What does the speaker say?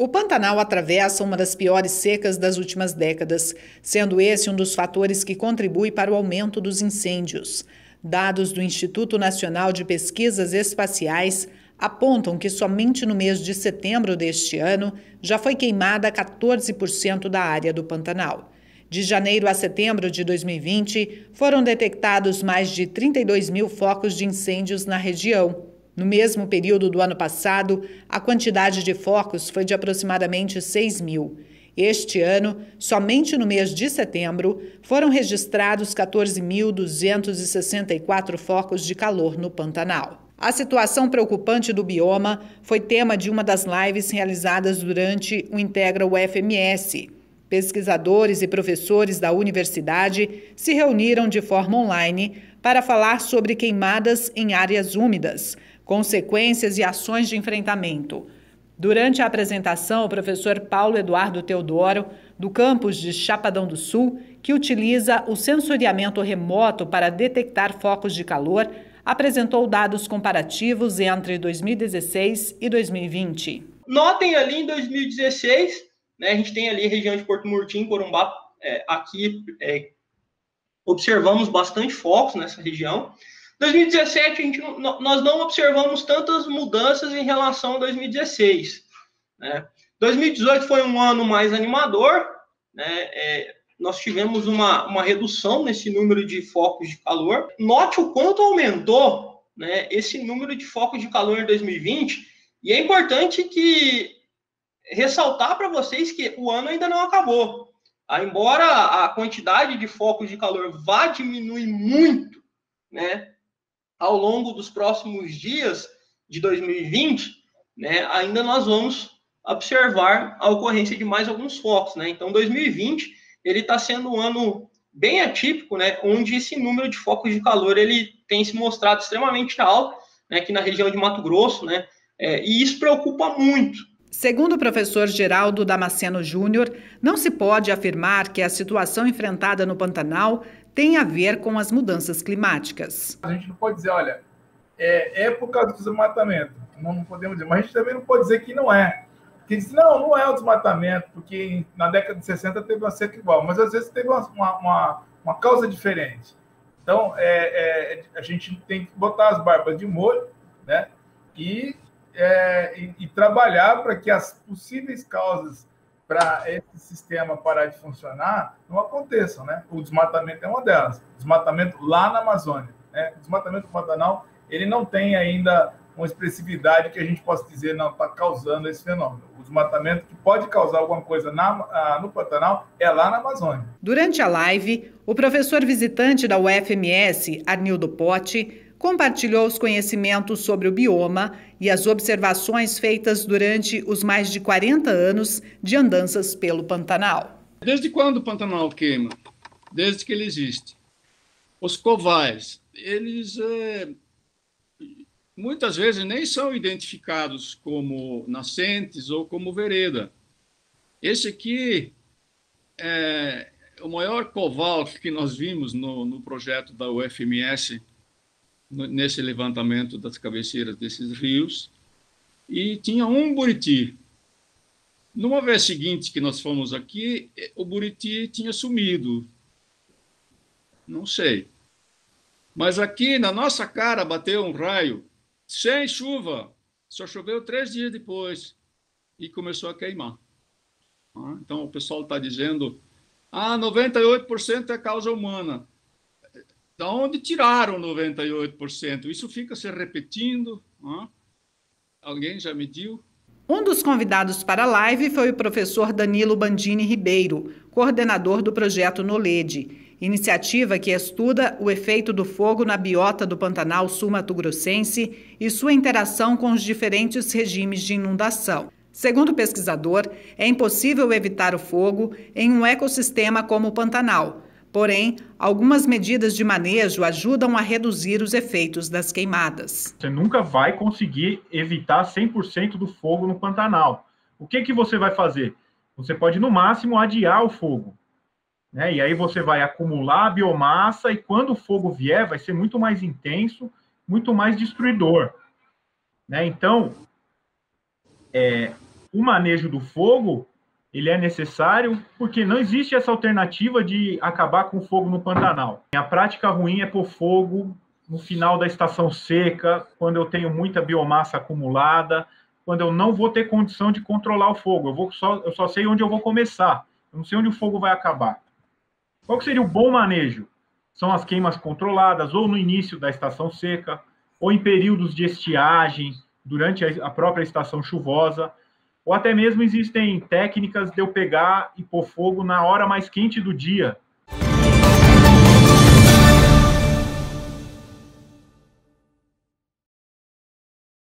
O Pantanal atravessa uma das piores secas das últimas décadas, sendo esse um dos fatores que contribui para o aumento dos incêndios. Dados do Instituto Nacional de Pesquisas Espaciais apontam que somente no mês de setembro deste ano já foi queimada 14% da área do Pantanal. De janeiro a setembro de 2020, foram detectados mais de 32 mil focos de incêndios na região no mesmo período do ano passado, a quantidade de focos foi de aproximadamente 6 mil. Este ano, somente no mês de setembro, foram registrados 14.264 focos de calor no Pantanal. A situação preocupante do bioma foi tema de uma das lives realizadas durante o Integra UFMS. Pesquisadores e professores da universidade se reuniram de forma online para falar sobre queimadas em áreas úmidas, consequências e ações de enfrentamento. Durante a apresentação, o professor Paulo Eduardo Teodoro, do campus de Chapadão do Sul, que utiliza o sensoriamento remoto para detectar focos de calor, apresentou dados comparativos entre 2016 e 2020. Notem ali em 2016, né, a gente tem ali a região de Porto Murtim, Corumbá, é, aqui é, observamos bastante focos nessa região. 2017, a gente, nós não observamos tantas mudanças em relação a 2016. Né? 2018 foi um ano mais animador, né? É, nós tivemos uma, uma redução nesse número de focos de calor. Note o quanto aumentou né, esse número de focos de calor em 2020, e é importante que ressaltar para vocês que o ano ainda não acabou. Ah, embora a quantidade de focos de calor vá diminuir muito, né, ao longo dos próximos dias de 2020, né, ainda nós vamos observar a ocorrência de mais alguns focos, né? Então, 2020 ele está sendo um ano bem atípico, né, onde esse número de focos de calor ele tem se mostrado extremamente alto, né, aqui na região de Mato Grosso, né, é, e isso preocupa muito. Segundo o professor Geraldo Damasceno Júnior, não se pode afirmar que a situação enfrentada no Pantanal tem a ver com as mudanças climáticas. A gente não pode dizer, olha, é, é por causa do desmatamento. Não, não, podemos dizer, mas a gente também não pode dizer que não é. Que diz, não, não é o desmatamento, porque na década de 60 teve uma seca igual, mas às vezes teve uma, uma, uma causa diferente. Então, é, é, a gente tem que botar as barbas de molho né, e, é, e, e trabalhar para que as possíveis causas para esse sistema parar de funcionar não aconteçam, né? O desmatamento é uma delas. Desmatamento lá na Amazônia, né? O desmatamento do Pantanal, ele não tem ainda uma expressividade que a gente possa dizer não está causando esse fenômeno. O desmatamento que pode causar alguma coisa na, no Pantanal é lá na Amazônia. Durante a live, o professor visitante da UFMS, Arnildo Potti, compartilhou os conhecimentos sobre o bioma e as observações feitas durante os mais de 40 anos de andanças pelo Pantanal. Desde quando o Pantanal queima? Desde que ele existe. Os covais, eles é, muitas vezes nem são identificados como nascentes ou como vereda. Esse aqui é o maior coval que nós vimos no, no projeto da UFMS nesse levantamento das cabeceiras desses rios, e tinha um buriti. Numa vez seguinte que nós fomos aqui, o buriti tinha sumido. Não sei. Mas aqui na nossa cara bateu um raio, sem chuva. Só choveu três dias depois e começou a queimar. Ah, então o pessoal está dizendo: ah, 98% é causa humana. Da onde tiraram 98%? Isso fica se repetindo. Alguém já mediu? Um dos convidados para a live foi o professor Danilo Bandini Ribeiro, coordenador do projeto NOLED, iniciativa que estuda o efeito do fogo na biota do Pantanal Sul-Mato-Grossense e sua interação com os diferentes regimes de inundação. Segundo o pesquisador, é impossível evitar o fogo em um ecossistema como o Pantanal, Porém, algumas medidas de manejo ajudam a reduzir os efeitos das queimadas. Você nunca vai conseguir evitar 100% do fogo no Pantanal. O que, que você vai fazer? Você pode, no máximo, adiar o fogo. Né? E aí você vai acumular a biomassa e quando o fogo vier, vai ser muito mais intenso, muito mais destruidor. Né? Então, é, O manejo do fogo, ele é necessário porque não existe essa alternativa de acabar com o fogo no Pantanal. A prática ruim é pôr fogo no final da estação seca, quando eu tenho muita biomassa acumulada, quando eu não vou ter condição de controlar o fogo. Eu, vou só, eu só sei onde eu vou começar, eu não sei onde o fogo vai acabar. Qual seria o bom manejo? São as queimas controladas, ou no início da estação seca, ou em períodos de estiagem, durante a própria estação chuvosa, ou até mesmo existem técnicas de eu pegar e pôr fogo na hora mais quente do dia,